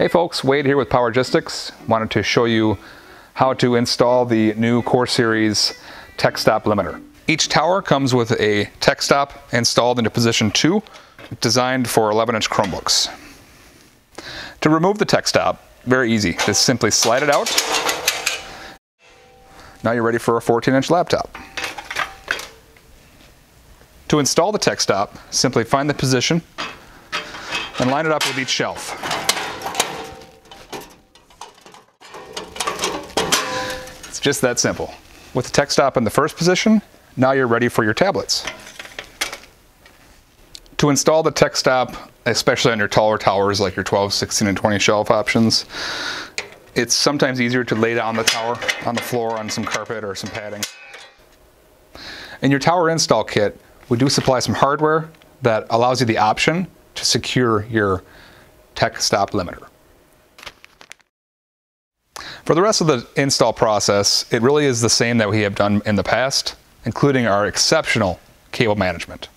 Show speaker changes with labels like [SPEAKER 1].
[SPEAKER 1] Hey folks, Wade here with Powergistics. Wanted to show you how to install the new Core Series Tech Stop limiter. Each tower comes with a Tech Stop installed into position 2, designed for 11-inch Chromebooks. To remove the Tech Stop, very easy. Just simply slide it out. Now you're ready for a 14-inch laptop. To install the Tech Stop, simply find the position and line it up with each shelf. It's just that simple. With the Tech Stop in the first position, now you're ready for your tablets. To install the Tech Stop, especially on your taller towers like your 12, 16, and 20 shelf options, it's sometimes easier to lay down the tower on the floor on some carpet or some padding. In your tower install kit, we do supply some hardware that allows you the option to secure your tech stop limiter. For the rest of the install process, it really is the same that we have done in the past, including our exceptional cable management.